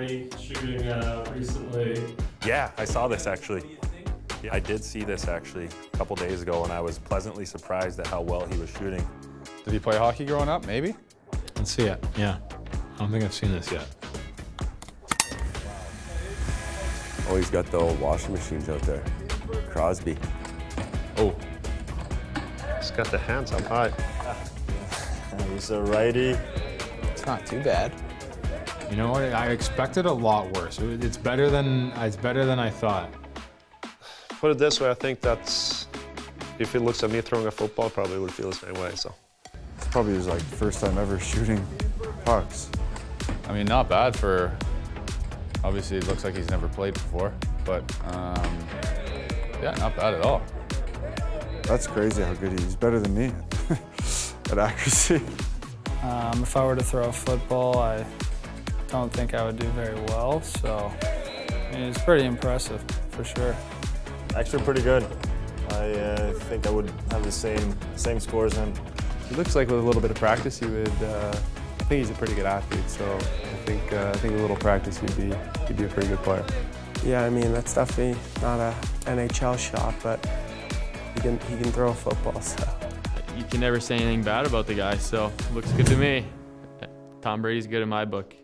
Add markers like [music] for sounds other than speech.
Brady shooting uh, recently. Yeah, I saw this actually. Yeah, I did see this actually a couple days ago, and I was pleasantly surprised at how well he was shooting. Did he play hockey growing up? Maybe. Let's see it. Yeah. I don't think I've seen this yet. Oh, he's got the old washing machines out there. Crosby. Oh, He's got the hands up high. He's a righty. It's not too bad. You know what? I expected a lot worse. It's better than it's better than I thought. Put it this way, I think that's if he looks at me throwing a football, probably would feel the same way. So It's probably his like first time ever shooting pucks. I mean, not bad for. Obviously, it looks like he's never played before, but um, yeah, not bad at all. That's crazy how good he is. He's better than me [laughs] at accuracy. Um, if I were to throw a football, I don't think I would do very well. So I mean, it's pretty impressive for sure. Actually, pretty good. I uh, think I would have the same same scores as him. He looks like with a little bit of practice, he would. Uh, I think he's a pretty good athlete. So I think uh, I think with a little practice, he'd be he'd be a pretty good player. Yeah, I mean that's definitely not a NHL shot, but he can he can throw a football. So You can never say anything bad about the guy, so looks good to me. Tom Brady's good in my book.